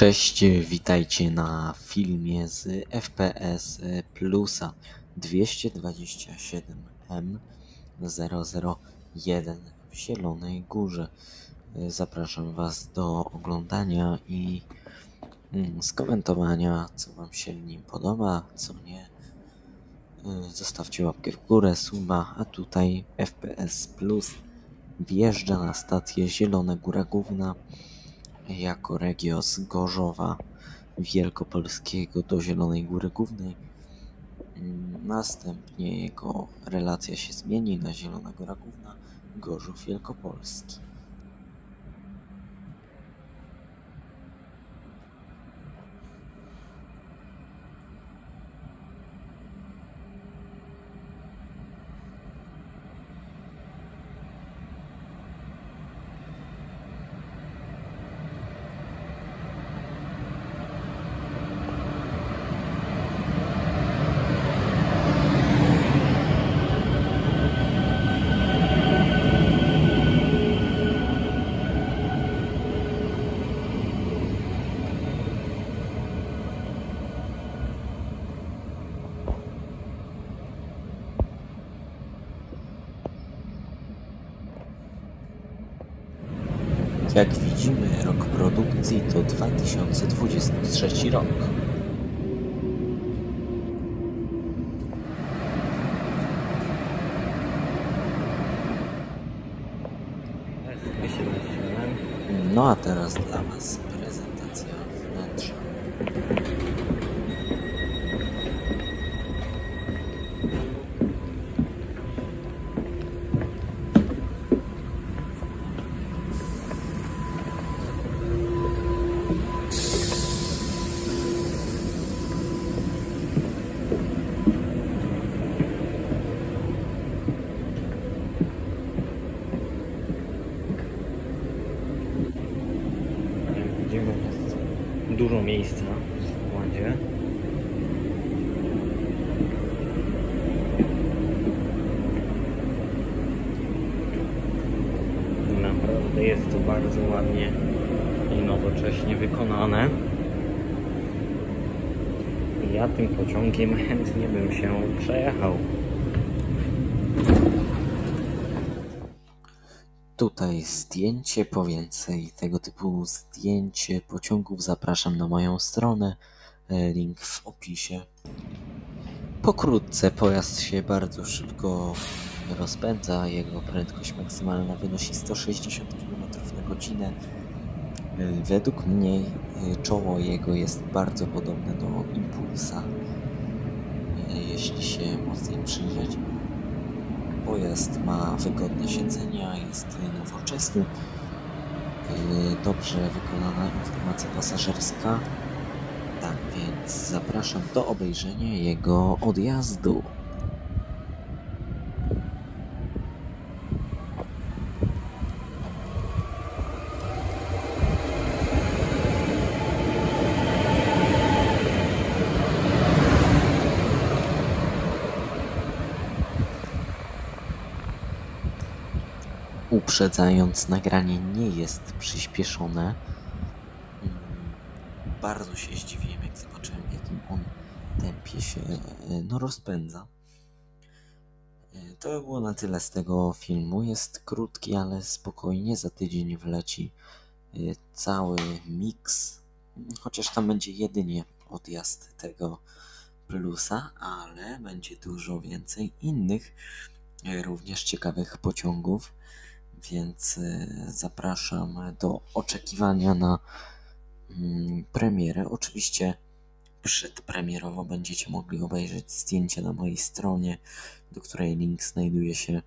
Cześć, witajcie na filmie z FPS Plusa 227M001 w Zielonej Górze. Zapraszam Was do oglądania i mm, skomentowania, co Wam się w nim podoba, co nie. Zostawcie łapkę w górę, suba, a tutaj FPS Plus wjeżdża na stację Zielone Góra Główna jako regio z Gorzowa Wielkopolskiego do Zielonej Góry Głównej. Następnie jego relacja się zmieni na Zielona Góra Główna, Gorzów Wielkopolski. Jak widzimy, rok produkcji to 2023 rok. No a teraz dla Was Jest dużo miejsca w składzie. Naprawdę jest to bardzo ładnie i nowocześnie wykonane. Ja tym pociągiem chętnie bym się przejechał. Tutaj zdjęcie, po więcej tego typu zdjęcie pociągów zapraszam na moją stronę. e, Link w opisie. Pokrótce pojazd się bardzo szybko rozpędza. Jego prędkość maksymalna wynosi 160 km na godzinę. E, Według mnie e, czoło jego jest bardzo podobne do impulsa. Jeśli się mocniej przyjrzeć, Pojazd ma wygodne siedzenia, jest nowoczesny, yy, dobrze wykonana informacja pasażerska. Tak więc zapraszam do obejrzenia jego odjazdu. Uprzedzając, nagranie nie jest przyspieszone. Mm, Bardzo się zdziwiłem, jak zobaczyłem, w jakim on tempie się e, no, rozpędza. E, To by było na tyle z tego filmu. Jest krótki, ale spokojnie za tydzień wleci e, cały miks. Chociaż tam będzie jedynie odjazd tego plusa, ale będzie dużo więcej innych również ciekawych pociągów więc y, zapraszam do oczekiwania na mm, premierę. Oczywiście przedpremierowo będziecie mogli obejrzeć zdjęcia na mojej stronie, do której link znajduje się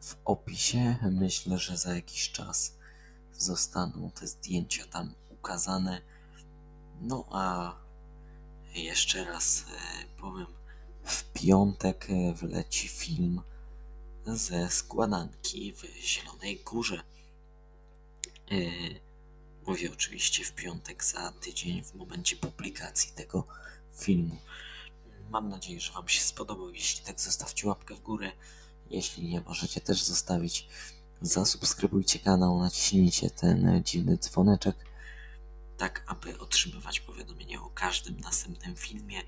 w opisie. Myślę, że za jakiś czas zostaną te zdjęcia tam ukazane. No a jeszcze raz y, powiem, w piątek y, wleci film ze składanki w Zielonej Górze. Yy, mówię oczywiście w piątek za tydzień, w momencie publikacji tego filmu. Mam nadzieję, że Wam się spodobał. Jeśli tak, zostawcie łapkę w górę. Jeśli nie, możecie też zostawić. Zasubskrybujcie kanał, naciśnijcie ten dziwny dzwoneczek. tak aby otrzymywać powiadomienia o każdym następnym filmie.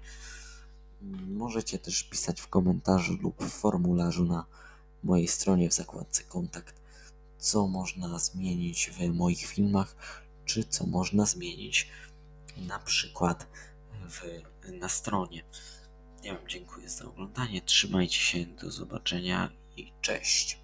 Możecie też pisać w komentarzu lub w formularzu na mojej stronie w zakładce kontakt, co można zmienić w moich filmach, czy co można zmienić na przykład w, na stronie. Ja Wam dziękuję za oglądanie. Trzymajcie się, do zobaczenia i cześć.